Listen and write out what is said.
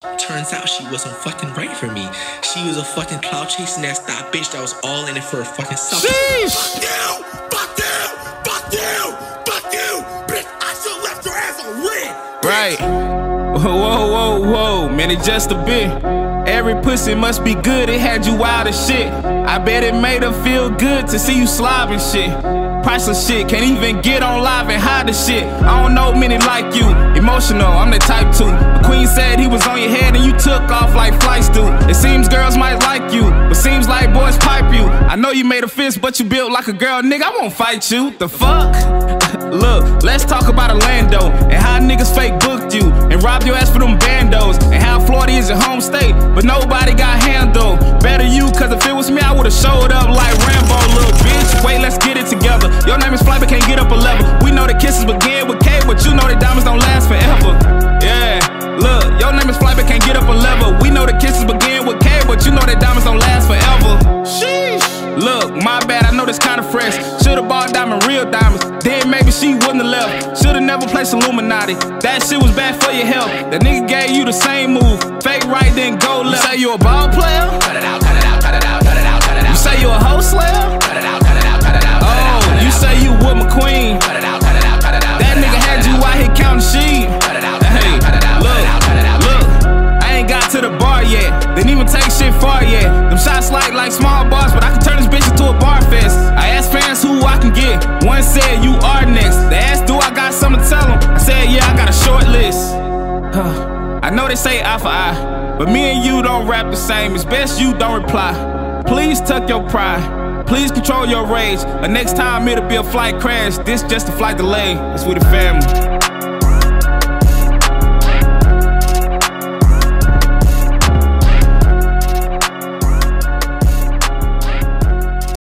Turns out she wasn't fucking right for me. She was a fucking cloud chasing ass that bitch that was all in it for a fucking sucker. Fuck you! Fuck you! Fuck you! Fuck you! Bitch, I should left your ass a ring. Right. Whoa, whoa, whoa, man, it's just a bit. Every pussy must be good, it had you wild as shit. I bet it made her feel good to see you slobbing shit. Priceless shit, can't even get on live and hide the shit. I don't know many like you. Emotional, I'm the type 2 took off like flights do. It seems girls might like you, but seems like boys pipe you. I know you made a fist, but you built like a girl, nigga. I won't fight you. The fuck? Look, let's talk about Orlando and how niggas fake booked you and robbed your ass for them bandos and how Florida is your home state, but nobody got handled. Better you, cause if it was me, I would've showed up like Rambo, little bitch. Wait, let's get it together. Your name is Fly, but can't get up a level. We know the kisses begin with this kinda fresh. Should've bought diamond, real diamonds. Then maybe she wouldn't have left. Should've never placed Illuminati. That shit was bad for your health. The nigga gave you the same move. Fake right, then go left. You say you a ball player? Cut it out, cut it out, cut it out, cut it out, cut it out. You say you a hoe slayer? One said you are next. They asked do I got something to tell them. I said yeah, I got a short list. Huh. I know they say eye for eye, but me and you don't rap the same. It's best you don't reply. Please tuck your pride. Please control your rage. But next time it'll be a flight crash. This just a flight delay. It's with the family.